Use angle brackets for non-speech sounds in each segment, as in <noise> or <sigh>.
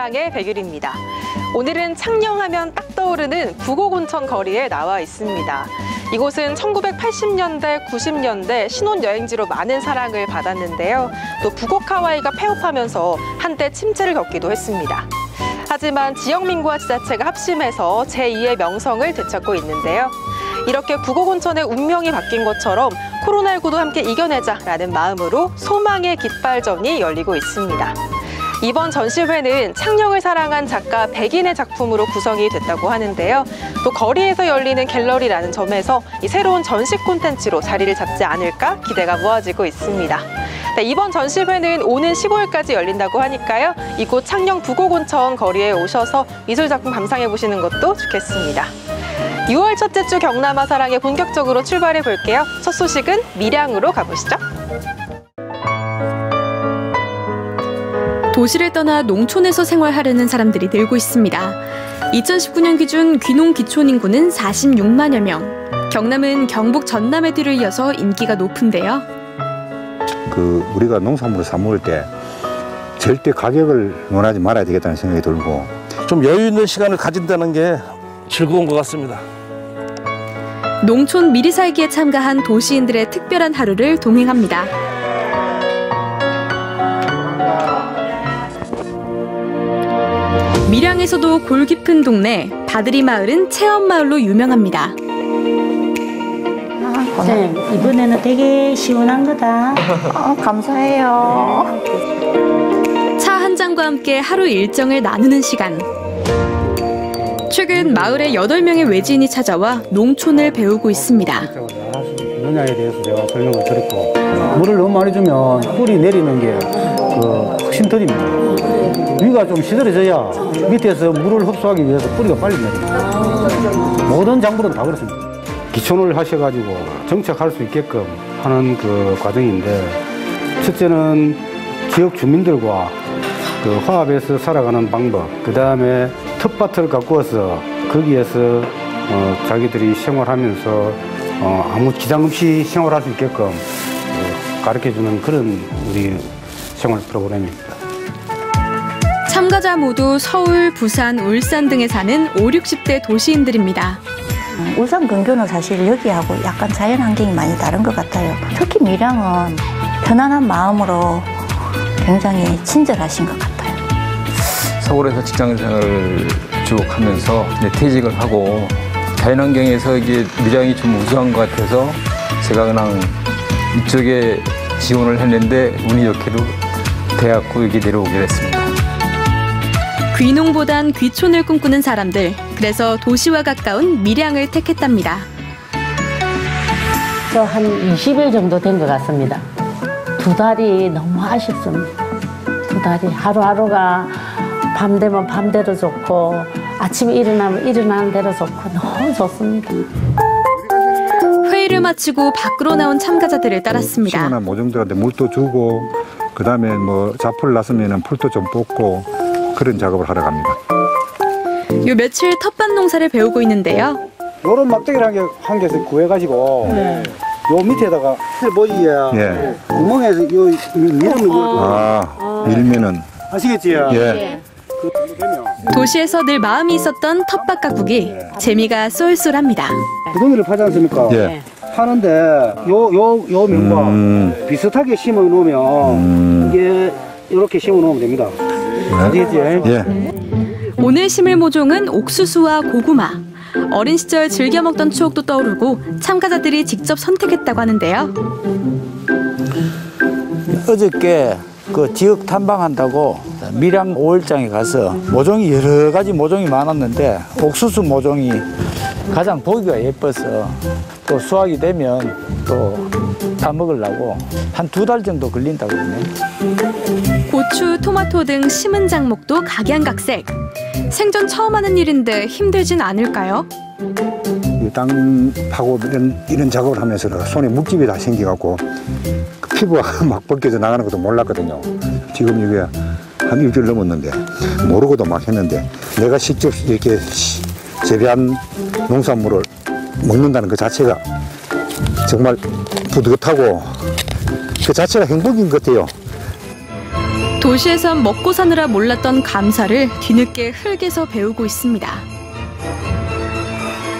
사랑의 대결입니다. 오늘은 창녕하면 딱 떠오르는 부곡온천 거리에 나와 있습니다. 이곳은 1980년대, 90년대 신혼여행지로 많은 사랑을 받았는데요. 또 부곡 하와이가 폐업하면서 한때 침체를 겪기도 했습니다. 하지만 지역민과 지자체가 합심해서 제2의 명성을 되찾고 있는데요. 이렇게 부곡온천의 운명이 바뀐 것처럼 코로나19도 함께 이겨내자라는 마음으로 소망의 깃발전이 열리고 있습니다. 이번 전시회는 창녕을 사랑한 작가 백인의 작품으로 구성이 됐다고 하는데요. 또 거리에서 열리는 갤러리라는 점에서 이 새로운 전시 콘텐츠로 자리를 잡지 않을까 기대가 모아지고 있습니다. 네, 이번 전시회는 오는 15일까지 열린다고 하니까요. 이곳 창녕 부곡온천 거리에 오셔서 미술 작품 감상해 보시는 것도 좋겠습니다. 6월 첫째 주 경남아 사랑에 본격적으로 출발해 볼게요. 첫 소식은 밀양으로 가보시죠. 도시를 떠나 농촌에서 생활하려는 사람들이 늘고 있습니다. 2019년 기준 귀농 기촌 인구는 46만여 명. 경남은 경북 전남의 뒤를 이어서 인기가 높은데요. 그 우리가 농산물을 사 먹을 때 절대 가격을 원하지 말아야 되겠다는 생각이 들고 좀 여유 있는 시간을 가진다는 게 즐거운 것 같습니다. 농촌 미리 살기에 참가한 도시인들의 특별한 하루를 동행합니다. 밀양에서도 골 깊은 동네 바드리 마을은 체험 마을로 유명합니다. 네, 이번에는 되게 시원한 거다. 어, 감사해요. 차 한 잔과 함께 하루 일정을 나누는 시간. 최근 마을에 8명의 외지인이 찾아와 농촌을 배우고 있습니다. 분야에 대해서 제가 설명을 드렸고 물을 너무 많이 주면 뿌리 내리는 게그 쉼터입니다. 위가 좀 시들어져야 밑에서 물을 흡수하기 위해서 뿌리가 빨리 내립니다. 모든 작물은 다 그렇습니다. 기촌을 하셔가지고 정착할 수 있게끔 하는 그 과정인데 첫째는 지역 주민들과 그 화합해서 살아가는 방법, 그 다음에 텃밭을 가꾸어서 거기에서 어, 자기들이 생활하면서 어, 아무 기장 없이 생활할 수 있게끔 어, 가르쳐주는 그런 우리 생활 프로그램입니다. 참가자 모두 서울, 부산, 울산 등에 사는 5, 60대 도시인들입니다. 울산 근교는 사실 여기하고 약간 자연 환경이 많이 다른 것 같아요. 특히 밀양은 편안한 마음으로 굉장히 친절하신 것 같아요. 서울에서 직장 생활을 쭉 하면서 이제 퇴직을 하고 자연환경에서 이게 밀양이 좀 우수한 것 같아서 제가 그냥 이쪽에 지원을 했는데 운이 좋게도 대학고 여기 내려오게 됐습니다. 귀농보단 귀촌을 꿈꾸는 사람들. 그래서 도시와 가까운 밀양을 택했답니다. 저 한 20일 정도 된 것 같습니다. 두 달이 너무 아쉽습니다. 두 달이 하루하루가 밤 되면 밤대로 좋고 아침에 일어나면 일어나는 대로 좋고 너무 좋습니다. 회의를 마치고 밖으로 나온 참가자들을 따랐습니다. 시원한 모종들한테 물도 주고 그 다음에 뭐 자풀 났으면 풀도 좀 뽑고 그런 작업을 하러 갑니다. 요 며칠 텃밭 농사를 배우고 있는데요. 요런 막대기를 한 개씩 구해가지고 요 밑에다가 보이에 예. 구멍에서 요 밀는 걸아 밀면은 아시겠지? 예. 그 되면 도시에서 늘 마음이 있었던 텃밭 가꾸기. 재미가 쏠쏠합니다. 구덩이를 파지 않습니까? 예. 하는데 요 요 요 면과 음. 비슷하게 심어 놓으면 음. 이게 이렇게 심어 놓으면 됩니다. 예. 오늘 심을 모종은 옥수수와 고구마. 어린 시절 즐겨 먹던 추억도 떠오르고 참가자들이 직접 선택했다고 하는데요. 어저께 그 지역 탐방한다고 밀양 5일장에 가서 모종이 여러 가지 모종이 많았는데 옥수수 모종이 가장 보기가 예뻐서 또 수확이 되면 또 따먹으려고 한 두 달 정도 걸린다거든요. 고추, 토마토 등 심은 작목도 각양각색. 생전 처음 하는 일인데 힘들진 않을까요? 이땅 파고 이런, 이런 작업을 하면서 손에 묵집이 다 생겨갖고 그 피부가 <laughs> 막 벗겨져 나가는 것도 몰랐거든요. 지금 이게 한 일주일 넘었는데 모르고도 막 했는데 내가 직접 이렇게 시- 재배한 농산물을 먹는다는 그 자체가 정말 뿌듯하고 그 자체가 행복인 것 같아요. 도시에선 먹고 사느라 몰랐던 감사를 뒤늦게 흙에서 배우고 있습니다.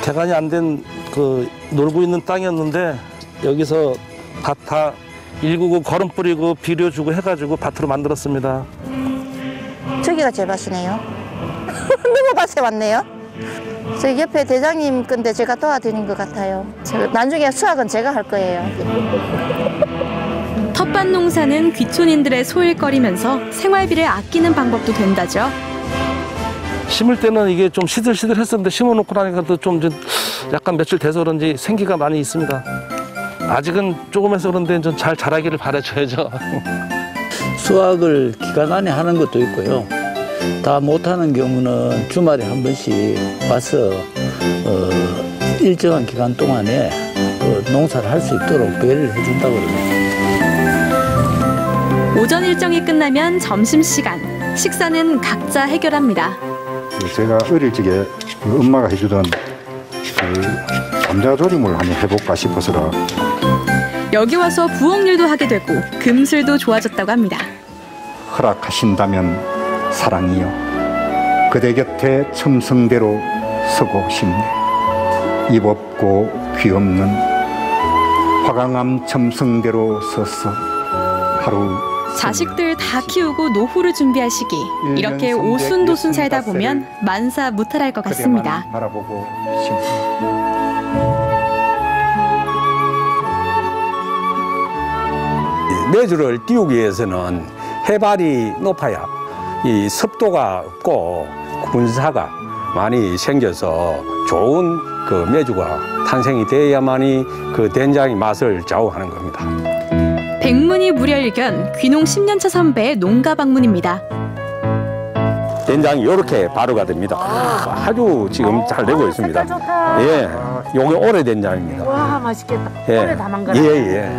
개간이 안 된 그 놀고 있는 땅이었는데 여기서 밭 다 일구고 거름 뿌리고 비료 주고 해가지고 밭으로 만들었습니다. 저기가 제 밭이네요. 누구 밭에 왔네요? 저기 옆에 대장님 건데 제가 도와드린 것 같아요. 저 나중에 수학은 제가 할 거예요. 텃밭 농사는 귀촌인들의 소일거리면서 생활비를 아끼는 방법도 된다죠. 심을 때는 이게 좀 시들시들했었는데 심어놓고 나니까 또 좀 약간 며칠 돼서 그런지 생기가 많이 있습니다. 아직은 조금 해서 그런데 좀 잘 자라기를 바라줘야죠. 수확을 기간 안에 하는 것도 있고요. 다 못하는 경우는 주말에 한 번씩 와서 어, 일정한 기간 동안에 그 농사를 할 수 있도록 배려를 해준다고 그러네요. 오전 일정이 끝나면 점심시간. 식사는 각자 해결합니다. 제가 어릴 적에 그 엄마가 해주던 그 감자조림을 한번 해볼까 싶어서 여기 와서 부엌 일도 하게 되고 금슬도 좋아졌다고 합니다. 허락하신다면 사랑이여 그대 곁에 첨성대로 서고 싶네 입 없고 귀 없는 화강암 첨성대로 서서 하루 자식들 다 키우고 노후를 준비할 시기. 이렇게 오순도순 살다 보면 만사 무탈할 것 같습니다. 바라보고 싶네 내주를 띄우기 위해서는 해발이 높아야 이 습도가 없고 군사가 많이 생겨서 좋은 그 메주가 탄생이 돼야만이 그 된장의 맛을 좌우하는 겁니다. 백문이 무려일견 귀농 10년차 선배의 농가 방문입니다. 된장이 이렇게 발효가 됩니다. 아주 지금 잘 되고 있습니다. 예, 요게 오래 된장입니다. 와 맛있겠다. 예, 오래 담은 거라. 예, 예.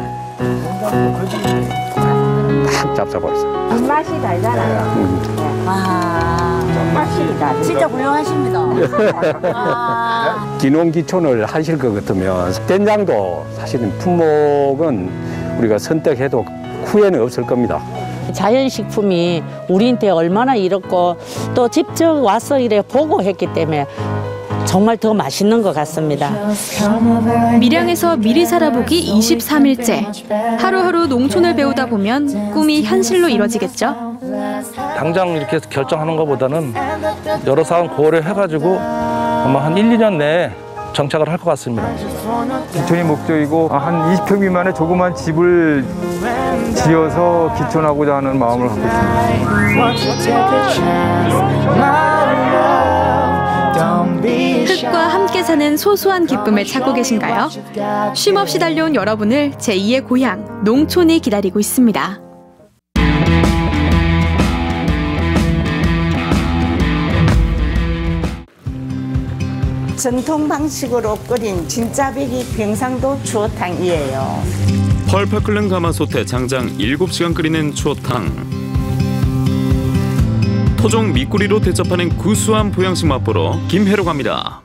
딱 잡숴버렸어요. 입맛이 달잖아요. 음. 와 확실히다. 진짜 훌륭하십니다. 아. 기농기촌을 하실 것 같으면 된장도 사실은 품목은 우리가 선택해도 후회는 없을 겁니다. 자연식품이 우리한테 얼마나 이렇고 또 직접 와서 이래 보고 했기 때문에 정말 더 맛있는 것 같습니다. 밀양에서 미리 살아보기 23일째. 하루하루 농촌을 배우다 보면 꿈이 현실로 이뤄지겠죠. 당장 이렇게 결정하는 것보다는 여러 사항 고려해가지고 아마 한 1, 2년 내에 정착을 할 것 같습니다. 기촌이 목적이고 한 20평 미만의 조그만 집을 지어서 기촌하고자 하는 마음을 갖고 있습니다. 흙과 함께 사는 소소한 기쁨을 찾고 계신가요? 쉼 없이 달려온 여러분을 제2의 고향, 농촌이 기다리고 있습니다. 전통 방식으로 끓인 진짜배기 경상도 추어탕이에요. 펄펄 끓는 가마솥에 장장 7시간 끓이는 추어탕. 토종 밑구리로 대접하는 구수한 보양식 맛보러 김해로 갑니다.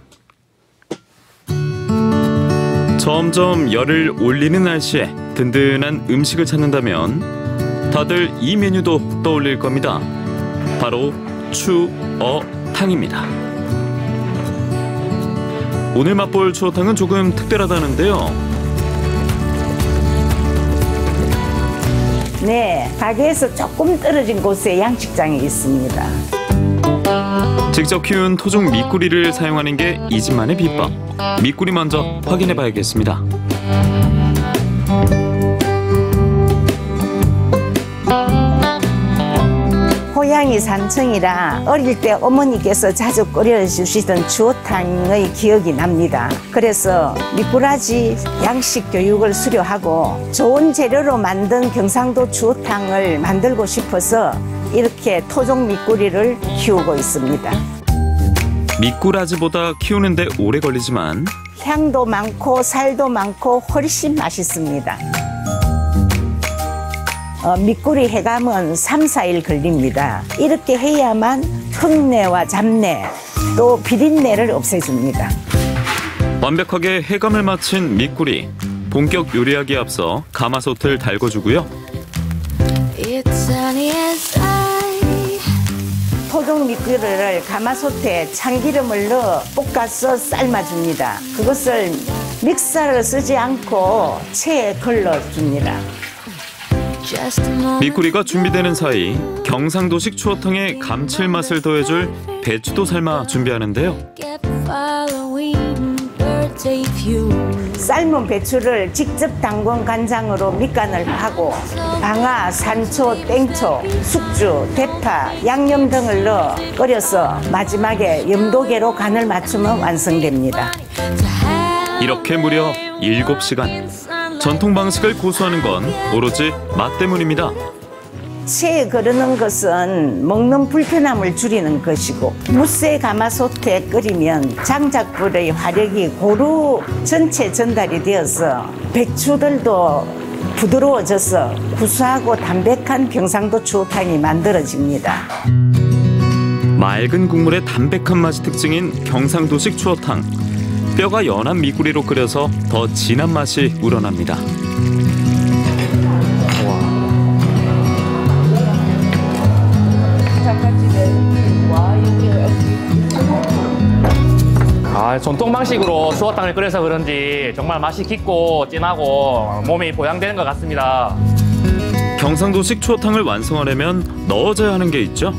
점점 열을 올리는 날씨에 든든한 음식을 찾는다면 다들 이 메뉴도 떠올릴 겁니다. 바로 추어탕입니다. 오늘 맛볼 추어탕은 조금 특별하다는데요. 네, 가게에서 조금 떨어진 곳에 양식장이 있습니다. 직접 키운 토종 밑구리를 사용하는 게 이 집만의 비법. 밑구리 먼저 확인해 봐야겠습니다. 고향이 산청이라 어릴 때 어머니께서 자주 끓여주시던 주어탕의 기억이 납니다. 그래서 미꾸라지 양식 교육을 수료하고 좋은 재료로 만든 경상도 주어탕을 만들고 싶어서 이렇게 토종 미꾸리를 키우고 있습니다. 미꾸라지보다 키우는데 오래 걸리지만 향도 많고 살도 많고 훨씬 맛있습니다. 어, 미꾸리 해감은 3, 4일 걸립니다. 이렇게 해야만 흙내와 잡내 또 비린내를 없애줍니다. 완벽하게 해감을 마친 밑구리. 본격 요리하기에 앞서 가마솥을 달궈주고요. 토종 미꾸리를 가마솥에 참기름을 넣어 볶아서 삶아줍니다. 그것을 믹서를 쓰지 않고 체에 걸러줍니다. 미꾸리가 준비되는 사이 경상도식 추어탕에 감칠맛을 더해줄 배추도 삶아 준비하는데요. 삶은 배추를 직접 담근 간장으로 밑간을 하고 방아, 산초, 땡초, 숙주, 대파, 양념 등을 넣어 끓여서 마지막에 염도계로 간을 맞추면 완성됩니다. 이렇게 무려 7시간. 전통 방식을 고수하는 건 오로지 맛 때문입니다. 체에 거르는 것은 먹는 불편함을 줄이는 것이고 무쇠 가마솥에 끓이면 장작불의 화력이 고루 전체 전달이 되어서 배추들도 부드러워져서 구수하고 담백한 경상도 추어탕이 만들어집니다. 맑은 국물의 담백한 맛이 특징인 경상도식 추어탕. 뼈가 연한 미꾸리로 끓여서 더 진한 맛이 우러납니다. 아, 전통 방식으로 수어탕을 끓여서 그런지 정말 맛이 깊고 진하고 몸이 보양되는 것 같습니다. 경상도식 추어탕을 완성하려면 넣어줘야 하는 게 있죠.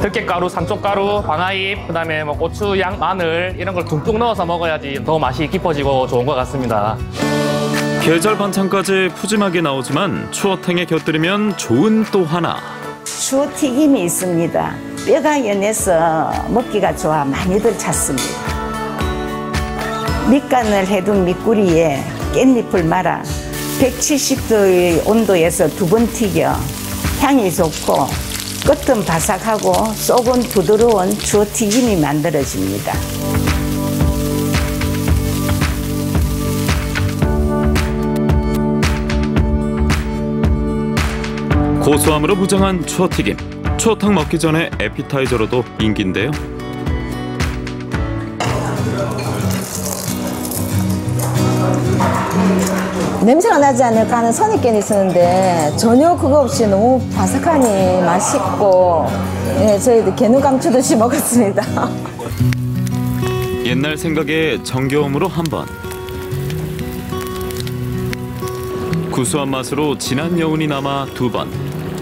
들깨가루, 산초가루, 방아잎, 그다음에 뭐 고추, 양, 마늘 이런 걸 듬뿍 넣어서 먹어야지 더 맛이 깊어지고 좋은 것 같습니다. 계절 반찬까지 푸짐하게 나오지만 추어탕에 곁들이면 좋은 또 하나. 추어 튀김이 있습니다. 뼈가 연해서 먹기가 좋아 많이들 찾습니다. 밑간을 해둔 미꾸리에 깻잎을 말아 170도의 온도에서 두 번 튀겨 향이 좋고 끝은 바삭하고 속은 부드러운 추어 튀김이 만들어집니다. 고소함으로 무장한 추어튀김. 추어탕 먹기 전에 에피타이저로도 인기인데요. 냄새가 나지 않을까 하는 선입견이 있었는데 전혀 그거 없이 너무 바삭하니 맛있고 예, 저희도 개눈 감추듯이 먹었습니다. <laughs> 옛날 생각에 정겨움으로 한 번. 구수한 맛으로 진한 여운이 남아 두 번.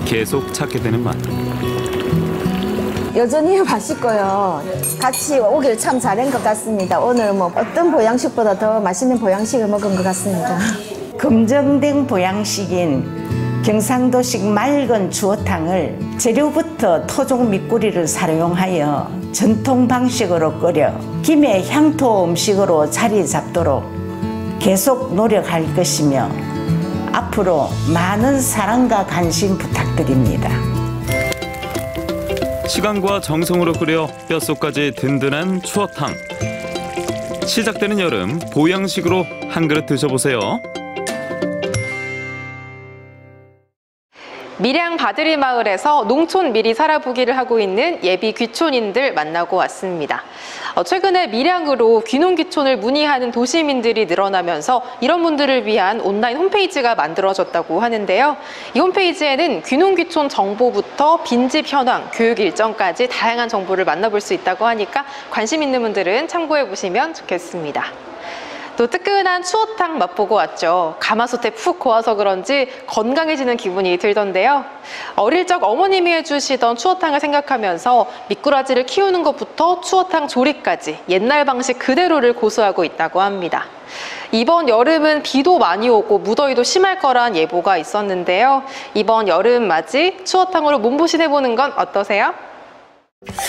계속 찾게 되는 맛. 여전히 맛있 고요. 같이 오길 참 잘한 것 같습니다. 오늘 뭐 어떤 보양식보다 더 맛있는 보양식을 먹은 것 같습니다. 검증된 보양식인 경상도식 맑은 주어탕을 재료부터 토종 미꾸리를 사용하여 전통 방식으로 끓여 김의 향토 음식으로 자리 잡도록 계속 노력할 것이며 앞으로 많은 사랑과 관심 부탁드립니다. 시간과 정성으로 끓여 뼛속까지 든든한 추어탕. 시작되는 여름 보양식으로 한 그릇 드셔보세요. 밀양 바드리 마을에서 농촌 미리 살아보기를 하고 있는 예비 귀촌인들 만나고 왔습니다. 어, 최근에 밀양으로 귀농 귀촌을 문의하는 도시민들이 늘어나면서 이런 분들을 위한 온라인 홈페이지가 만들어졌다고 하는데요. 이 홈페이지에는 귀농 귀촌 정보부터 빈집 현황, 교육 일정까지 다양한 정보를 만나볼 수 있다고 하니까 관심 있는 분들은 참고해 보시면 좋겠습니다. 또 뜨끈한 추어탕 맛보고 왔죠. 가마솥에 푹 고아서 그런지 건강해지는 기분이 들던데요. 어릴 적 어머님이 해주시던 추어탕을 생각하면서 미꾸라지를 키우는 것부터 추어탕 조리까지 옛날 방식 그대로를 고수하고 있다고 합니다. 이번 여름은 비도 많이 오고 무더위도 심할 거란 예보가 있었는데요. 이번 여름 맞이 추어탕으로 몸보신 해보는 건 어떠세요?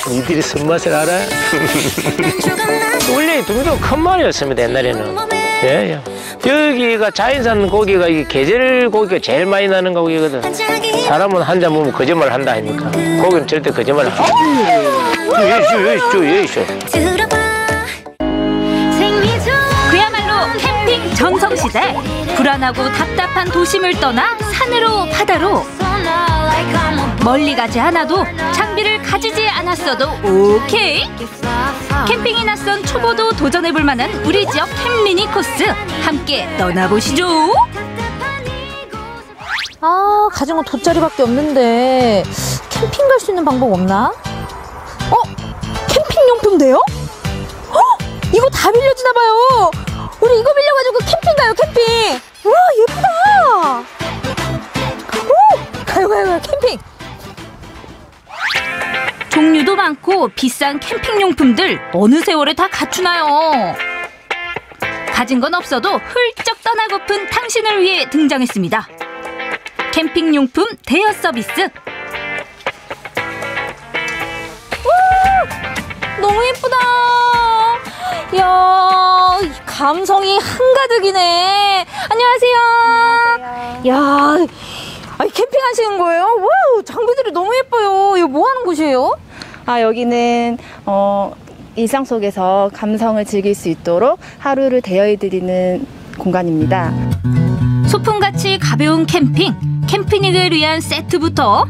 니들이 손맛을 알아? <laughs> 원래 둥도 큰 말이었습니다 옛날에는. 예, 예. 여기가 자연산 고기가 이 계절 고기가 제일 많이 나는 고기거든. 사람은 한 잔 먹으면 거짓말 한다 하니까. 고기는 절대 거짓말 안 해. 예이쇼 예이쇼 예이쇼 그야말로 캠핑 전성시대. 불안하고 답답한 도심을 떠나 산으로 바다로 멀리 가지 않아도 장비를 가지지 않았어도 오케이 캠핑이 낯선 초보도 도전해볼 만한 우리 지역 캠미니 코스 함께 떠나보시죠 아, 가진 건 돗자리밖에 없는데 캠핑 갈 수 있는 방법 없나? 어? 캠핑용품 돼요? 어? 이거 다 빌려주나 봐요. 우리 이거 빌려가지고 캠핑 가요, 캠핑. 우와, 예쁘다. 오! 가요, 가요, 캠핑. 종류도 많고 비싼 캠핑 용품들 어느 세월에 다 갖추나요? 가진 건 없어도 훌쩍 떠나고픈 당신을 위해 등장했습니다. 캠핑 용품 대여 서비스. 너무 예쁘다. 이야, 이 감성이 한가득이네. 안녕하세요. 야, 아니 캠핑 하시는 거예요? 와우, 장비들이 너무 예뻐요. 이거 뭐 하는 곳이에요? 아, 여기는 어, 일상 속에서 감성을 즐길 수 있도록 하루를 대여해드리는 공간입니다. 소풍같이 가벼운 캠핑, 캠핑객을 위한 세트부터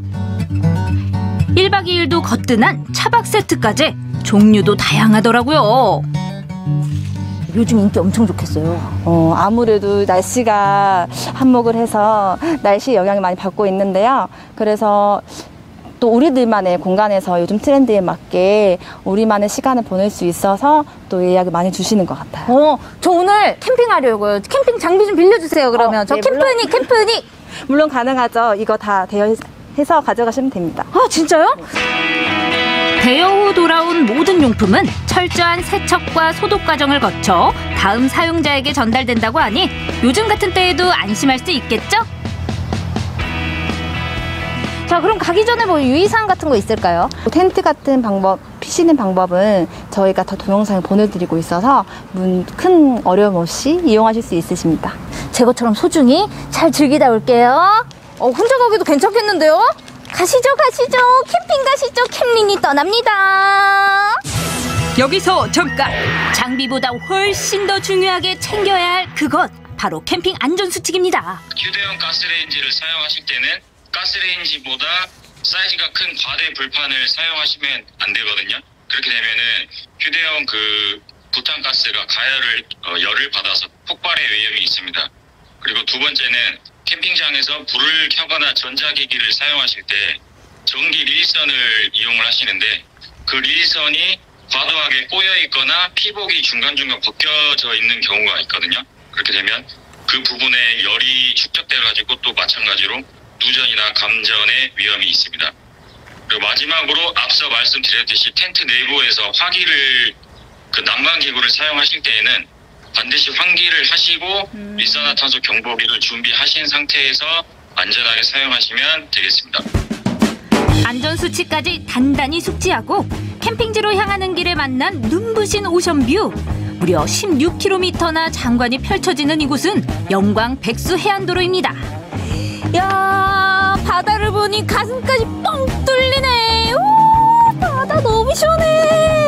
1박 2일도 거뜬한 차박 세트까지 종류도 다양하더라고요. 요즘 인기 엄청 좋겠어요. 어, 아무래도 날씨가 한몫을 해서 날씨 영향을 많이 받고 있는데요. 그래서 또 우리들만의 공간에서 요즘 트렌드에 맞게 우리만의 시간을 보낼 수 있어서 또 예약을 많이 주시는 것 같아요. 어, 저 오늘 캠핑하려고요. 캠핑 장비 좀 빌려주세요, 그러면. 어, 저 네, 캠프닉, 캠프닉. 물론 가능하죠. 이거 다 대여해서 가져가시면 됩니다. 아, 진짜요? 대여 후 돌아온 모든 용품은 철저한 세척과 소독 과정을 거쳐 다음 사용자에게 전달된다고 하니 요즘 같은 때에도 안심할 수 있겠죠? 자, 그럼 가기 전에 뭐 유의사항 같은 거 있을까요? 텐트 같은 방법, 피시는 방법은 저희가 더 동영상을 보내드리고 있어서 문 큰 어려움 없이 이용하실 수 있으십니다. 제 것처럼 소중히 잘 즐기다 올게요. 어, 혼자 가기도 괜찮겠는데요? 가시죠, 가시죠. 캠핑 가시죠. 캠린이 떠납니다. 여기서 잠깐! 장비보다 훨씬 더 중요하게 챙겨야 할 그것 바로 캠핑 안전 수칙입니다. 휴대용 가스레인지를 사용하실 때는 가스레인지보다 사이즈가 큰 과대 불판을 사용하시면 안 되거든요. 그렇게 되면은 휴대용 그 부탄가스가 가열을 어, 열을 받아서 폭발의 위험이 있습니다. 그리고 두 번째는 캠핑장에서 불을 켜거나 전자기기를 사용하실 때 전기 릴선을 이용을 하시는데 그 릴선이 과도하게 꼬여 있거나 피복이 중간중간 벗겨져 있는 경우가 있거든요. 그렇게 되면 그 부분에 열이 축적돼 가지고 또 마찬가지로 누전이나 감전의 위험이 있습니다. 그리고 마지막으로 앞서 말씀드렸듯이 텐트 내부에서 화기를 그 난방 기구를 사용하실 때에는 반드시 환기를 하시고 일산화탄소 경보기를 준비하신 상태에서 안전하게 사용하시면 되겠습니다. 안전수칙까지 단단히 숙지하고 캠핑지로 향하는 길에 만난 눈부신 오션뷰 무려 16km나 장관이 펼쳐지는 이곳은 영광 백수 해안도로입니다. 야 바다를 보니 가슴까지 뻥 뚫리네. 오, 바다 너무 시원해.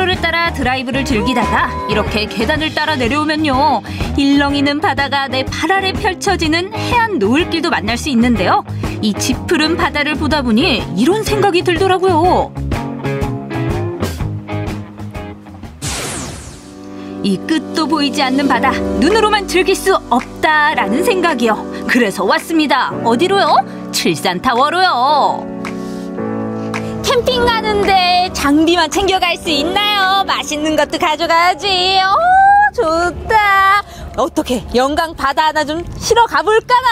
해안도로를 따라 드라이브를 즐기다가 이렇게 계단을 따라 내려오면요. 일렁이는 바다가 내발 아래 펼쳐지는 해안 노을길도 만날 수 있는데요. 이 짙푸른 바다를 보다 보니 이런 생각이 들더라고요. 이 끝도 보이지 않는 바다 눈으로만 즐길 수 없다라는 생각이요. 그래서 왔습니다. 어디로요? 칠산타워로요 캠핑 가는데 장비만 챙겨갈 수 있나요? 맛있는 것도 가져가야지. 어, 좋다. 어떻게 영광 바다 하나 좀 실어 가볼까나?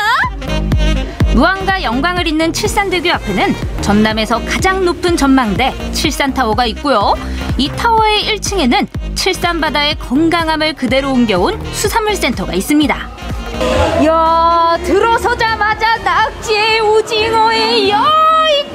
무안과 영광을 잇는 칠산대교 앞에는 전남에서 가장 높은 전망대 칠산타워가 있고요. 이 타워의 1층에는 칠산바다의 건강함을 그대로 옮겨온 수산물센터가 있습니다. 야 들어서자마자 낙지에 오징어에 야이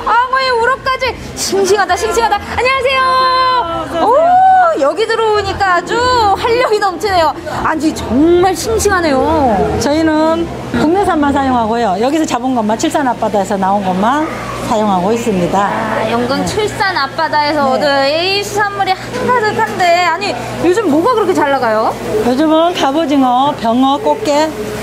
광어에 우럭까지. 싱싱하다 싱싱하다. 안녕하세요. 오 여기 들어오니까 아주 활력이 넘치네요. 아주 정말 싱싱하네요. 저희는 국내산만 사용하고요. 여기서 잡은 것만 칠산 앞바다에서 나온 것만 사용하고 있습니다. 아, 영광 칠산 앞바다에서 얻은 이 수산물이 한가득한데. 아니 요즘 뭐가 그렇게 잘 나가요? 요즘은 갑오징어, 병어, 꽃게, 뻘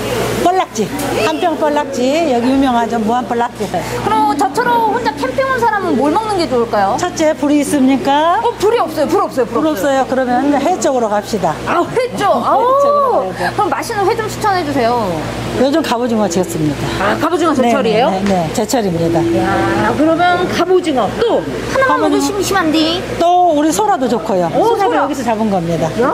락지, 한평 뻘락지 여기 유명하죠 무한 뻘락지. 그럼 저처럼 혼자 캠핑 온 사람은 뭘 먹는 게 좋을까요? 첫째 불이 있습니까? 어, 불이 없어요. 불 없어요. 불, 불 없어요. 그러면 해 쪽으로 갑시다. 아, 회 쪽. 아우. 그럼 맛있는 회 좀 추천해 주세요. 요즘 갑오징어 지었습니다. 아, 갑오징어 제철이에요? 네, 네, 네, 제철입니다. 야, 그러면 갑오징어 또 하나만 먹어도 심심한디. 또 우리 소라도 좋고요. 오, 소라도 소라. 여기서 잡은 겁니다. 야.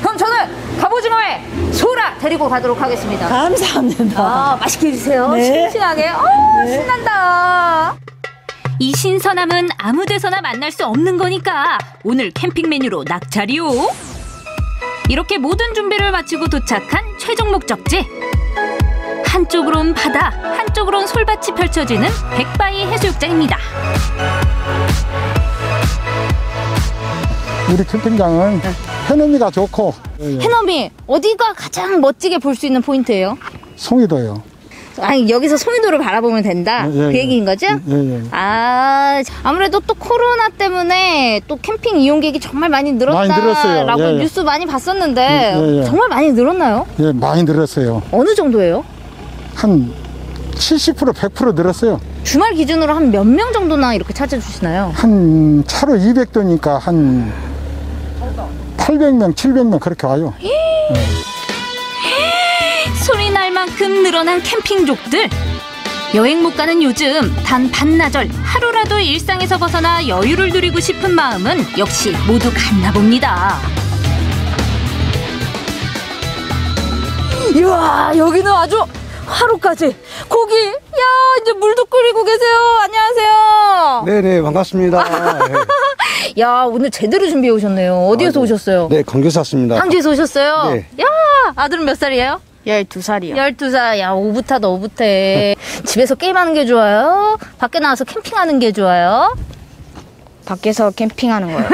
그럼 저는 갑오징어에 소라 데리고 가도록 하겠습니다. 감사합니다. 아, 맛있게 해주세요. 네. 싱싱하게. 어, 신난다. 이 신선함은 아무 데서나 만날 수 없는 거니까 오늘 캠핑 메뉴로 낙찰이요. 이렇게 모든 준비를 마치고 도착한 최종 목적지. 한쪽으론 바다, 한쪽으론 솔밭이 펼쳐지는 백바위 해수욕장입니다. 우리 캠핑장은 해넘이가 좋고 해넘이 어디가 가장 멋지게 볼 수 있는 포인트예요? 송이도요. 아니 여기서 송이도를 바라보면 된다. 예, 예. 그 얘기인 거죠? 예, 예. 아 아무래도 또 코로나 때문에 또 캠핑 이용객이 정말 많이 많이. 늘었다라고 예, 예. 뉴스 많이 봤었는데 예, 예. 정말 많이 늘었나요? 예, 많이 늘었어요. 어느 정도예요? 한 70% 100% 늘었어요. 주말 기준으로 한 몇 명 정도나 이렇게 찾아주시나요? 한 차로 200도니까 한 800명, 700명 그렇게 와요. 소리 날 만큼 늘어난 캠핑족들. 여행 못 가는 요즘 단 반나절 하루라도 일상에서 벗어나 여유를 누리고 싶은 마음은 역시 모두 같나 봅니다. 이야 여기는 아주 하루까지. 고기 야 이제 물도 끓이고 계세요. 안녕하세요. 네네 반갑습니다. <laughs> 야 오늘 제대로 준비해 오셨네요. 어디에서 오셨어요? 네 건교사 왔습니다. 항주에서 오셨어요? 네. 야 아들은 몇 살이에요? 12살이요. 12살. 야 오붓하다 오붓해. <laughs> 집에서 게임하는 게 좋아요? 밖에 나와서 캠핑하는 게 좋아요? 밖에서 캠핑하는 거요.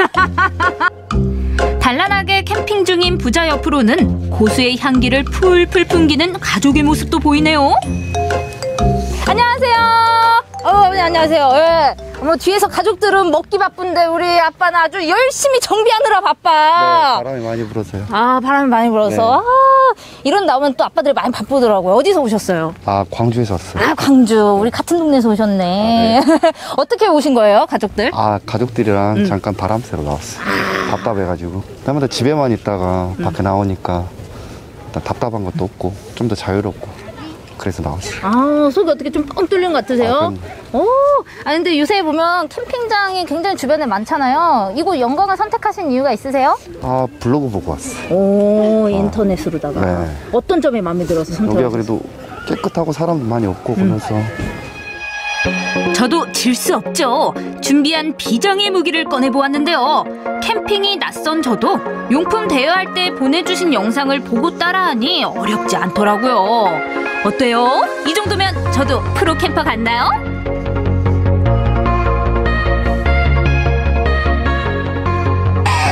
<laughs> 단란하게 캠핑 중인 부자 옆으로는 고수의 향기를 풀풀 풍기는 가족의 모습도 보이네요. 안녕하세요 어, 어머니 안녕하세요 예. 뭐 뒤에서 가족들은 먹기 바쁜데 우리 아빠는 아주 열심히 정비하느라 바빠 네, 바람이 많이 불어서요. 아 바람이 많이 불어서 네. 아 이런 나오면 또 아빠들이 많이 바쁘더라고요 어디서 오셨어요? 아 광주에서 왔어요. 아 광주 우리 같은 동네에서 오셨네 <laughs> 어떻게 오신 거예요 가족들? 아 가족들이랑 음. 잠깐 바람 쐬러 나왔어요. 답답해가지고. 때마다 집에만 있다가 음. 밖에 나오니까 답답한 것도 없고 좀 더 자유롭고 그래서 나왔어요. 아 속이 어떻게 좀 뻥 뚫린 것 같으세요? 아, 오, 아 근데 요새 보면 캠핑장이 굉장히 주변에 많잖아요 이곳 영광을 선택하신 이유가 있으세요? 아 블로그 보고 왔어요. 오 인터넷으로다가 네. 어떤 점이 마음에 들어서 여기가 선택하셨어요? 그래도 깨끗하고 사람도 많이 없고 음. 그래서 저도 질 수 없죠. 준비한 비장의 무기를 꺼내 보았는데요. 캠핑이 낯선 저도 용품 대여할 때 보내주신 영상을 보고 따라하니 어렵지 않더라고요. 어때요? 이 정도면 저도 프로 캠퍼 같나요?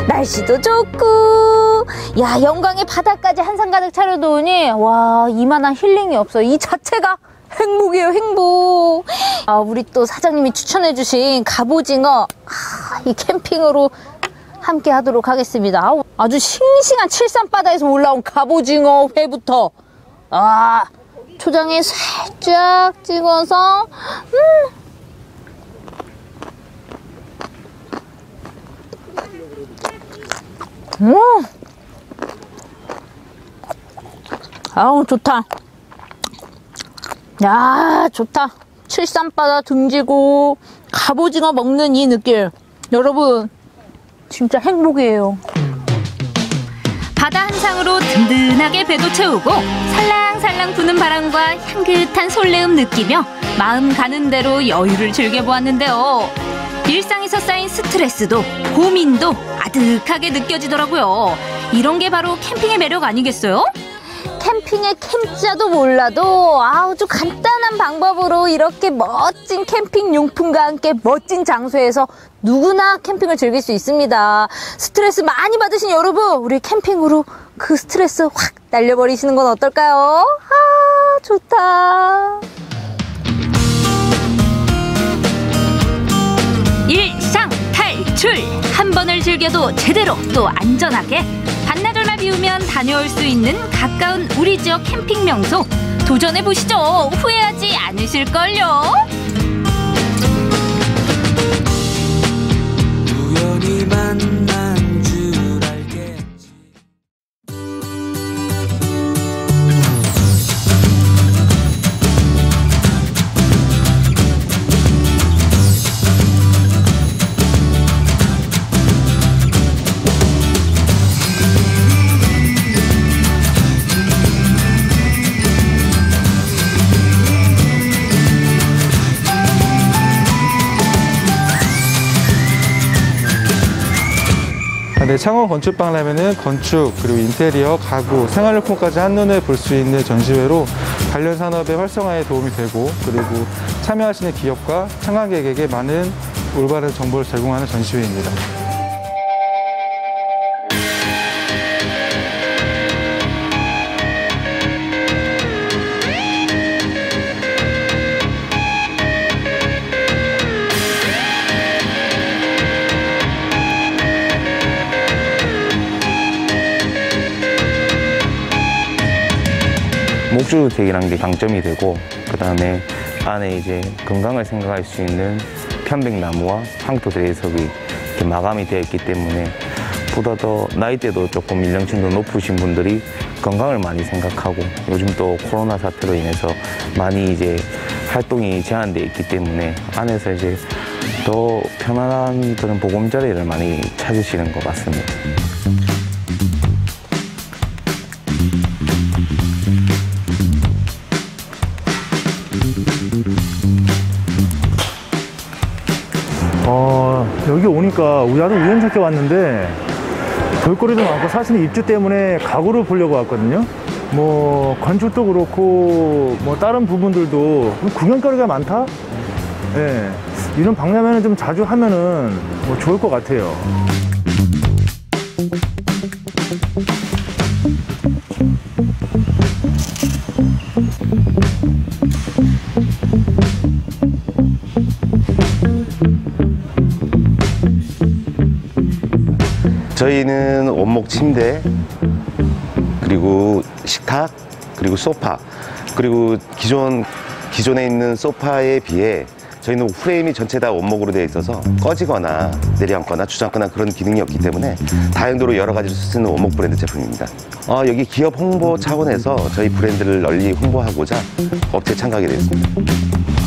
날씨도 좋고 야 영광의 바다까지 한상 가득 차려놓으니 와 이만한 힐링이 없어 이 자체가 행복이에요 행복. 아 우리 또 사장님이 추천해 주신 갑오징어. 아, 이 캠핑으로 함께 하도록 하겠습니다. 아주 싱싱한 칠산바다에서 올라온 갑오징어 회부터. 아 초장에 살짝 찍어서 음. 음. 아우 좋다. 야 좋다. 칠산바다 등지고 갑오징어 먹는 이 느낌. 여러분 진짜 행복이에요. 바다 한상으로 든든하게 배도 채우고 살랑살랑 부는 바람과 향긋한 솔레음 느끼며 마음 가는 대로 여유를 즐겨보았는데요. 일상에서 쌓인 스트레스도 고민도 아득하게 느껴지더라고요. 이런 게 바로 캠핑의 매력 아니겠어요? 캠핑의 캠자도 몰라도 아주 간단한 방법으로 이렇게 멋진 캠핑 용품과 함께 멋진 장소에서 누구나 캠핑을 즐길 수 있습니다. 스트레스 많이 받으신 여러분, 우리 캠핑으로 그 스트레스 확 날려버리시는 건 어떨까요? 아, 좋다. 일상 탈출 한 번을 즐겨도 제대로 또 안전하게 반나절만 비우면 다녀올 수 있는 가까운 우리 지역 캠핑 명소 도전해 보시죠. 후회하지 않으실걸요. 우연히 만나 네, 창원 건축박람회는 건축, 그리고 인테리어, 가구, 생활용품까지 한눈에 볼 수 있는 전시회로 관련 산업의 활성화에 도움이 되고 그리고 참여하시는 기업과 참관객에게 많은 올바른 정보를 제공하는 전시회입니다. 목주택이라는 게 강점이 되고 그 다음에 안에 이제 건강을 생각할 수 있는 편백나무와 황토 이렇게 마감이 되어 있기 때문에 보다 더 나이대도 조금 연령층도 높으신 분들이 건강을 많이 생각하고 요즘 또 코로나 사태로 인해서 많이 이제 활동이 제한되어 있기 때문에 안에서 이제 더 편안한 그런 보금자리를 많이 찾으시는 것 같습니다. 여기 오니까 나도 우연찮게 왔는데 볼거리도 많고 사실은 입주 때문에 가구를 보려고 왔거든요. 뭐 건축도 그렇고 뭐 다른 부분들도 구경거리가 많다. 예, 이런 박람회는 좀 자주 하면은 뭐 좋을 것 같아요. 저희는 원목 침대 그리고 식탁 그리고 소파 그리고 기존 기존에 있는 소파에 비해 저희는 프레임이 전체 다 원목으로 되어 있어서 꺼지거나 내려앉거나 주저앉거나 그런 기능이 없기 때문에 다용도로 여러 수 있는 원목 브랜드 제품입니다. 어, 여기 기업 홍보 차원에서 저희 브랜드를 널리 홍보하고자 업체 참가하게 되었습니다.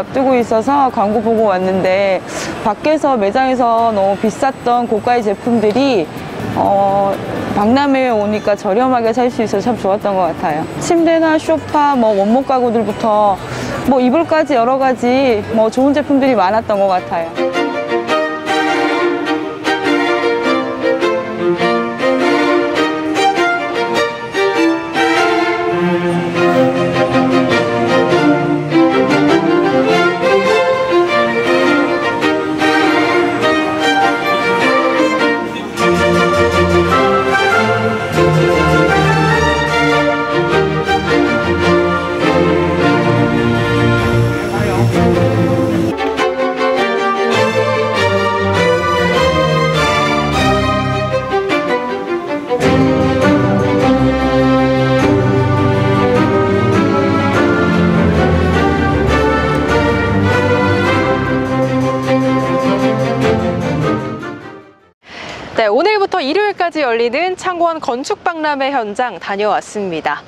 앞두고 있어서 광고 보고 왔는데 밖에서 매장에서 너무 비쌌던 고가의 제품들이 어, 박람회에 오니까 저렴하게 살 수 있어서 참 좋았던 것 같아요. 침대나 소파, 뭐 원목 가구들부터 뭐 이불까지 여러 가지 뭐 좋은 제품들이 많았던 것 같아요. 창원 건축 박람회 현장 다녀왔습니다.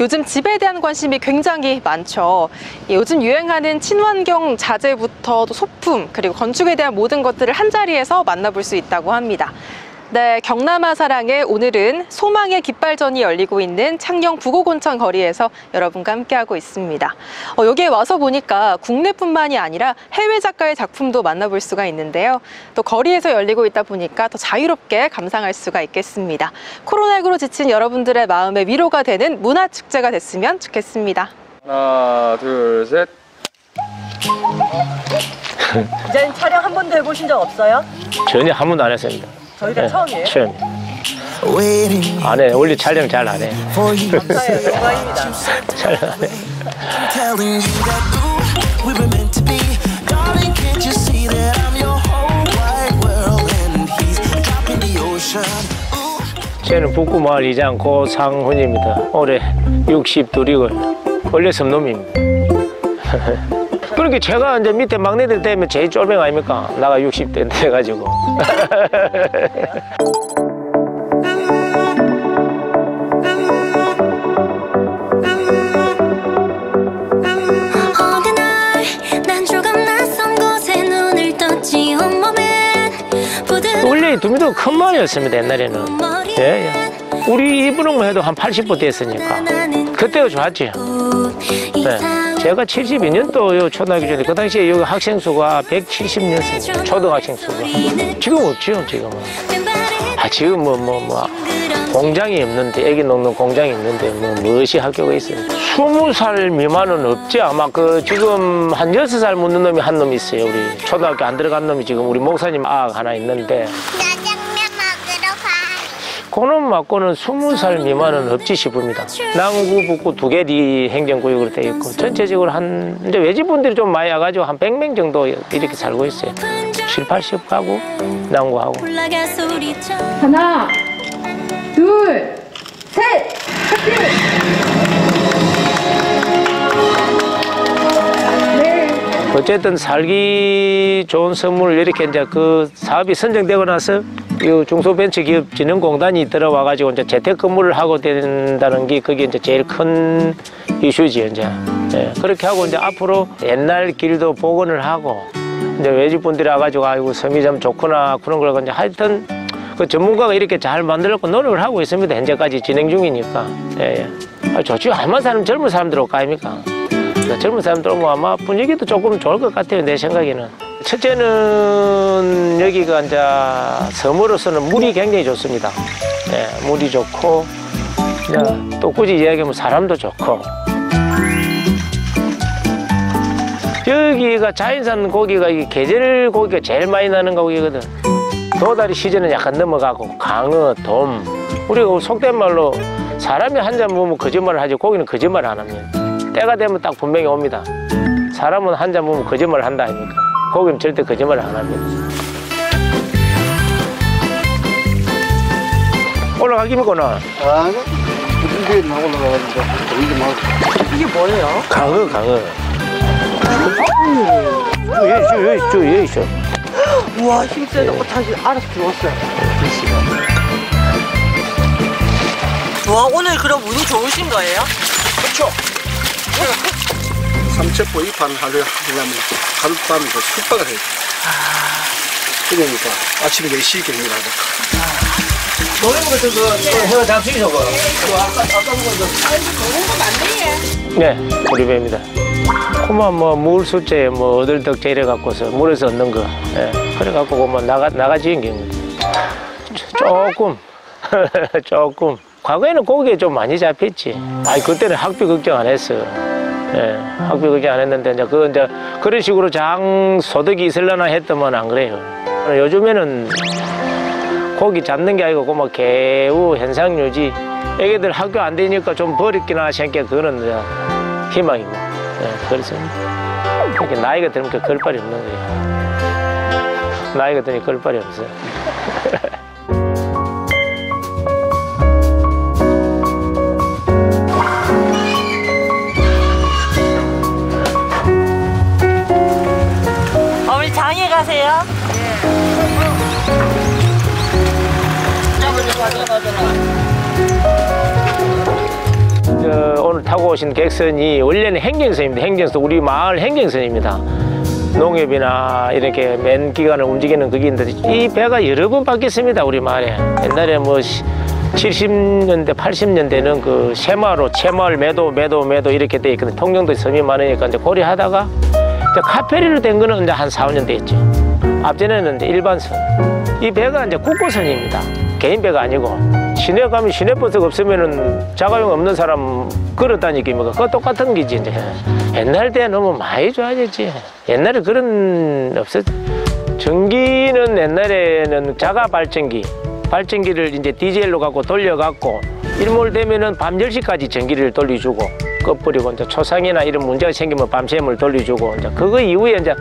요즘 집에 대한 관심이 굉장히 많죠. 예, 요즘 유행하는 친환경 자재부터 또 소품 그리고 건축에 대한 모든 것들을 한 자리에서 만나볼 수 있다고 합니다. 네, 경남아 사랑의 오늘은 소망의 깃발전이 열리고 있는 창녕 부곡온천 거리에서 여러분과 함께하고 있습니다. 어, 여기에 와서 보니까 국내뿐만이 아니라 해외 작가의 작품도 만나볼 수가 있는데요. 또 거리에서 열리고 있다 보니까 더 자유롭게 감상할 수가 있겠습니다. 코로나19로 지친 여러분들의 마음에 위로가 되는 문화축제가 됐으면 좋겠습니다. 하나, 둘, 셋. 기자님 촬영 한 번도 해보신 적 없어요? 전혀 한 번도 안 했습니다. 저희가 네, 처음이에요? 처음. 안 해. 원래 촬영 잘 안 해. 감사해요. 영광입니다. 촬영 안 해. 저는 북구마을 이장 고상훈입니다. 올해 62이고요. 원래 섬놈입니다. 그렇게 제가 이제 밑에 막내들 때문에 제일 쫄병 아닙니까? 나가 60대 돼가지고. 원래 이 두미도 큰 마을이었습니다 옛날에는. 예, 예. 우리 이분은 해도 한 80부 됐으니까. 그때가 좋았지. 네. 제가 72년도 초등학교 전에 그 당시에 여기 학생 수가 170년 초등학생 수가 지금 없지요 지금은. 아 지금 뭐 뭐 뭐 공장이 없는데 애기 놓는 공장이 있는데 뭐 무엇이 학교가 있어요. 20살 미만은 없지 아마 그 지금 한 6살 묻는 놈이 한 놈 있어요 우리 초등학교 안 들어간 놈이 지금 우리 목사님 아 하나 있는데 그놈 맞고는 20살 미만은 없지 싶습니다. 남구, 북구 두 개 리 행정구역으로 되어 있고 전체적으로 한 이제 외지분들이 좀 많이 와가지고 한 100명 정도 이렇게 살고 있어요. 7, 80 가구 남구하고. 하나, 둘, 셋. 어쨌든 살기 좋은 선물을 이렇게 이제 그 사업이 선정되고 나서 이 중소벤처기업진흥공단이 들어와 가지고 이제 재택근무를 하고 된다는 게 그게 이제 제일 큰 이슈지 이제. 예, 그렇게 하고 이제 앞으로 옛날 길도 복원을 하고 이제 외집분들이 와가지고 아이고 섬이 좀 좋구나 그런 걸 이제 하여튼 그 전문가가 이렇게 잘 만들었고 노력을 하고 있습니다. 현재까지 진행 중이니까. 예, 예. 아, 좋죠 얼마 사람 젊은 사람들 올거 아닙니까 그러니까 젊은 사람들 오면 아마 분위기도 조금 좋을 것 같아요 내 생각에는. 첫째는 여기가 이제 섬으로서는 물이 굉장히 좋습니다. 예, 물이 좋고 또 굳이 이야기하면 사람도 좋고. 여기가 자연산 고기가 이 계절 고기가 제일 많이 나는 고기거든. 도다리 시즌은 약간 넘어가고 강어, 돔. 우리가 속된 말로 사람이 한 잔 먹으면 거짓말을 하지 고기는 거짓말 안 합니다 때가 되면 딱 분명히 옵니다 사람은 한잔 먹으면 거짓말을 한다 아닙니까 고기는 절대 거짓말을 안 합니다 오늘? 아, 무슨 뒤에 막 올라가가지고 이게 막 이게 뭐예요? 강어 강어 여기 있어 여기 있어 여기 있어 우와 힘 세다. 어, 다시 알아서 들어왔어요. 와 오늘 그럼 운이 좋으신 거예요? 그렇죠. <laughs> 삼체포 입판 하려 하려면 하룻밤 그 숙박을 해야 돼. 그러니까 아침에 4시에 경기를 하자. 노래 먹을 그 해가 잡수기 저거 아까 아까 먹은 네 우리 배입니다. 그만 뭐 물수제 뭐 얻을 덕제 이래 갖고서 물에서 얻는 거. 예. 그래 갖고 그만 나가 나가지는 겁니다 조금 <laughs> 조금. 과거에는 고기가 좀 많이 잡혔지. 아니 그때는 학비 걱정 안 했어 예, 학비 걱정 안 했는데 이제 그 이제 그런 식으로 장 소득이 있으려나 했더만 안 그래요. 요즘에는 고기 잡는 게 아니고 그뭐 개우 현상 유지. 애기들 학교 안 되니까 좀 버리기나 생겨 그거는 희망이고. 예, 그래서 이렇게 나이가 들면 그 걸발이 없는 거예요. 나이가 드니 걸발이 없어요 <laughs> 저 오늘 타고 오신 객선이 원래는 행정선입니다. 행정선 우리 마을 행정선입니다. 농협이나 이렇게 맨 기간을 움직이는 그게 있는데 이 배가 여러 번 바뀌었습니다. 우리 마을에 옛날에 뭐 70년대, 80년대는 그 새마을로 새마을 매도, 매도, 매도 이렇게 돼 있거든요. 통영도 섬이 많으니까 이제 고려하다가 이제 카페리로 된 거는 이제 한 4, 5년 됐죠. 앞전에는 이제 일반선. 이 배가 이제 국고선입니다. 개인 배가 아니고 시내 가면 시내버스가 없으면은 자가용 없는 사람 걸어 다니기니까 그거 똑같은 기지 이제 옛날 때 너무 많이 좋아졌지 옛날에 그런 없었 전기는 옛날에는 자가 발전기 발전기를 이제 디젤로 갖고 돌려갖고 일몰 되면은 밤 10시까지 전기를 돌려주고 꺼버리고 이제 초상이나 이런 문제가 생기면 밤샘을 돌려주고 이제 그거 이후에 이제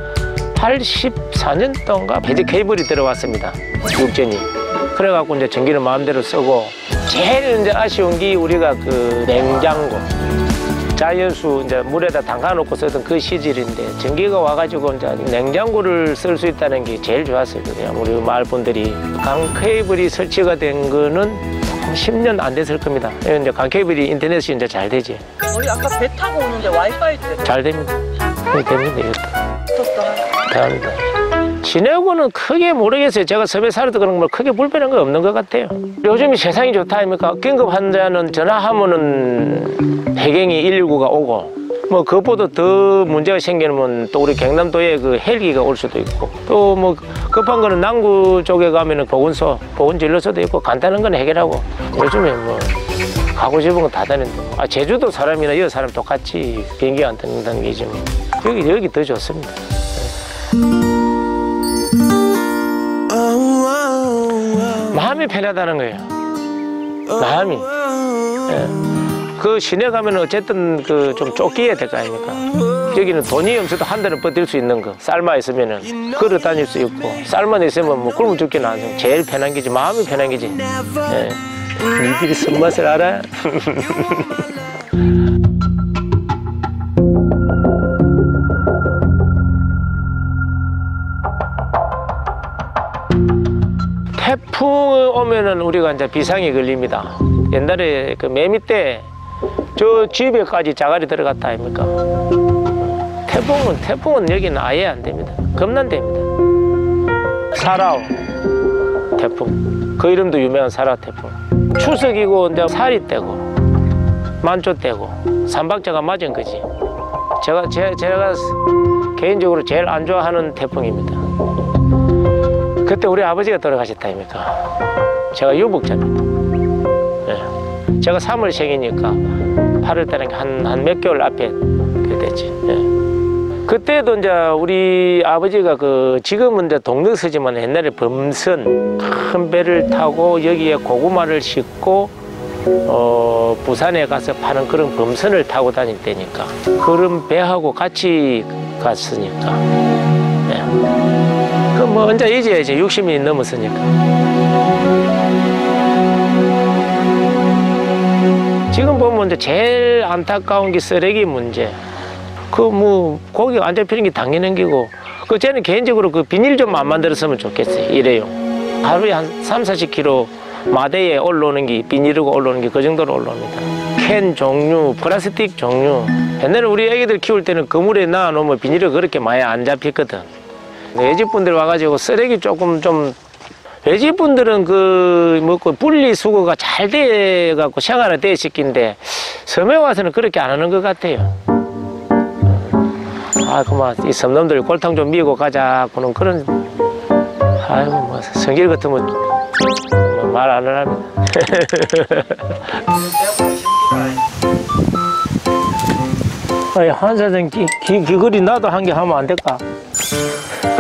84년도인가 배지 케이블이 들어왔습니다. 육전이. 그래갖고 이제 전기를 마음대로 쓰고 제일 이제 아쉬운 게 우리가 그 냉장고 자연수 이제 물에다 담가놓고 쓰던 그 시절인데 전기가 와가지고 이제 냉장고를 쓸 수 있다는 게 제일 좋았어요. 그냥 우리 마을 분들이 강 케이블이 설치가 된 거는 한 10년 안 됐을 겁니다. 이제 강 케이블이 인터넷이 이제 잘 되지. 우리 아까 배 타고 오는데 와이파이 때잘 됩니다. 네, 됩니다. 이것도. 대합니다. 시내구는 크게 모르겠어요. 제가 섭외 살아도 그런 걸 크게 불편한 거 없는 것 같아요. 요즘 세상이 좋다 아닙니까? 긴급 환자는 전화하면은 해경이 119가 오고 뭐 그것보다 더 문제가 생기면 또 우리 경남도에 그 헬기가 올 수도 있고 또 뭐 급한 거는 남구 쪽에 가면은 보건소, 보건진료소도 있고 간단한 건 해결하고 요즘에 뭐 가고 싶은 건다 되는데 아 제주도 사람이나 여기 사람 똑같이 비행기 안 타는다는 게좀 여기 여기 더 좋습니다. 마음이 편하다는 거예요. 마음이. 예. 그 시내 가면 어쨌든 그 좀 쫓겨야 될 거 아닙니까? 여기는 돈이 없어도 한 달은 버틸 수 있는 거. 쌀만 있으면은 걸어 다닐 수 있고 쌀만 있으면 뭐 굶어 안 돼. 제일 편한 게지 마음이 편한 게지. 예. 니들이 손맛을 알아? 풍 오면은 우리가 이제 비상이 걸립니다. 옛날에 그 매미 때 저 집에까지 자갈이 들어갔다 아닙니까? 태풍은 태풍은 여기는 아예 안 됩니다. 겁난답니다. 사라오 태풍 그 이름도 유명한 사라 태풍. 추석이고 이제 살이 떼고 만조 떼고 삼박자가 맞은 거지. 제가 제, 제가 개인적으로 제일 안 좋아하는 태풍입니다. 그때 우리 아버지가 돌아가셨다 아닙니까? 제가 유복자입니다. 예. 제가 3월 생이니까 8월 달에 한, 한 몇 개월 앞에 그래 됐지. 예. 그때도 이제 우리 아버지가 그 지금은 이제 동력서지만 옛날에 범선 큰 배를 타고 여기에 고구마를 싣고 어, 부산에 가서 파는 그런 범선을 타고 다닐 때니까 그런 배하고 같이 갔으니까 예. 언제 이제 이제 60이 넘었으니까. 지금 보면 이제 제일 안타까운 게 쓰레기 문제. 그 뭐 고기 안 잡히는 게 당연한 게고. 그 저는 개인적으로 그 비닐 좀 안 만들었으면 좋겠어요. 이래요. 하루에 한 3, 40kg 마대에 올라오는 게 비닐이고 올라오는 게 그 정도로 올라옵니다. 캔 종류, 플라스틱 종류. 옛날에 우리 애기들 키울 때는 그물에 놔놓으면 비닐이 그렇게 많이 안 잡혔거든. 외집 분들 와가지고 쓰레기 조금 좀 외집 분들은 그 뭐고 분리수거가 잘 돼갖고 생활화 돼 시킨데 섬에 와서는 그렇게 안 하는 것 같아요. 아 그만 이 섬놈들 골탕 좀 미고 가자고는 그런 아이고 뭐 성질 같으면 말안 하랍니다. <laughs> 아니 한 사장 기, 기, 귀걸이 나도 한 개 하면 안 될까?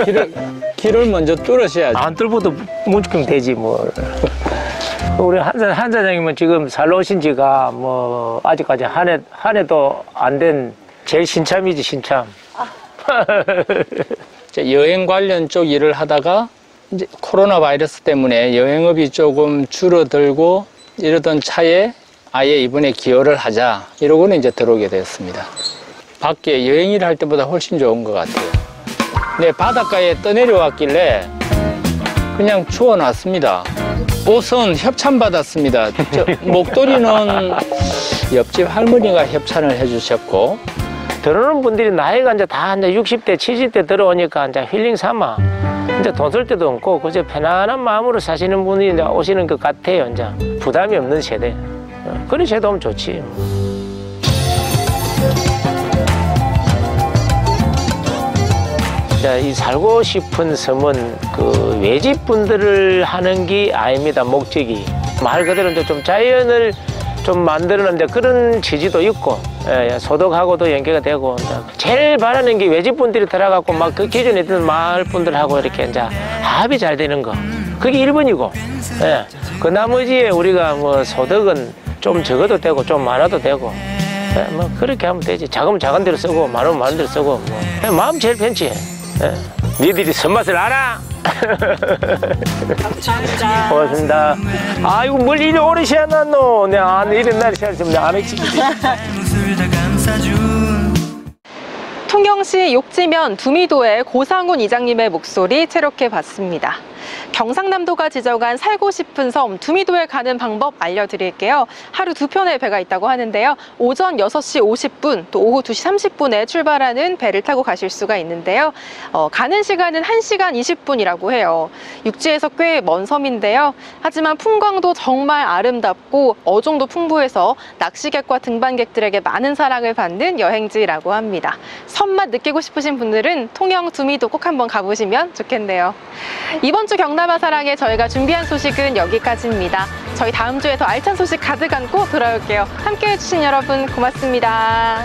길을, 길을 먼저 뚫으셔야지. 안 뚫어도 문축경 되지 뭐. 우리 한, 사- 한 사장님은 지금 살러 오신 지가 뭐 아직까지 한 해, 한 해도 안 된 제일 신참이지 신참. <laughs> 이제 여행 관련 쪽 일을 하다가 이제 코로나 바이러스 때문에 여행업이 조금 줄어들고 이러던 차에 아예 이번에 기여를 하자 이러고는 이제 들어오게 됐습니다. 밖에 여행 일을 할 때보다 훨씬 좋은 것 같아요. 네, 바닷가에 떠내려왔길래 그냥 추워놨습니다. 옷은 협찬 받았습니다. 저 <laughs> 목도리는 옆집 할머니가 협찬을 해주셨고 들어오는 분들이 나이가 이제 다 이제 60대, 70대 들어오니까 이제 힐링 삼아 이제 돈 쓸 때도 없고 그저 편안한 마음으로 사시는 분이 이제 오시는 것 같아요. 이제 부담이 없는 세대. 어, 그런 세대 오면 좋지. 이 살고 싶은 섬은 그 외집 분들을 하는 게 아닙니다. 목적이 말 그대로 이제 좀 자연을 좀 만들어내는 그런 취지도 있고 예, 예, 소득하고도 연계가 되고 이제 제일 바라는 게 외집 분들이 들어가고 막 그 기존에 있던 마을 분들하고 이렇게 이제 합이 잘 되는 거 그게 1번이고 예, 그 나머지에 우리가 뭐 소득은 좀 적어도 되고 좀 많아도 되고 예, 뭐 그렇게 하면 되지 작으면 작은 대로 쓰고 많으면 많은 대로 쓰고 뭐 예, 마음 제일 편치 예. 니들이 손맛을 알아? 고맙습니다. 아이고, 뭘 이리 오래 시원났노? 내가 안, 이런 날에 시원했으면 내가 안 했지. 통영시 욕지면 두미도의 고상훈 이장님의 목소리 체력해 봤습니다. 경상남도가 지정한 살고 싶은 섬 두미도에 가는 방법 알려드릴게요. 하루 두 편의 배가 있다고 하는데요. 오전 6시 50분 또 오후 2시 30분에 출발하는 배를 타고 가실 수가 있는데요. 어, 가는 시간은 1시간 20분이라고 해요. 육지에서 꽤 먼 섬인데요. 하지만 풍광도 정말 아름답고 어종도 풍부해서 낚시객과 등반객들에게 많은 사랑을 받는 여행지라고 합니다. 섬맛 느끼고 싶으신 분들은 통영 두미도 꼭 한번 가보시면 좋겠네요. 이번 주 경 남아 사랑에 저희가 준비한 소식은 여기까지입니다. 저희 다음 주에 더 알찬 소식 가득 안고 돌아올게요. 함께 해 주신 여러분 고맙습니다.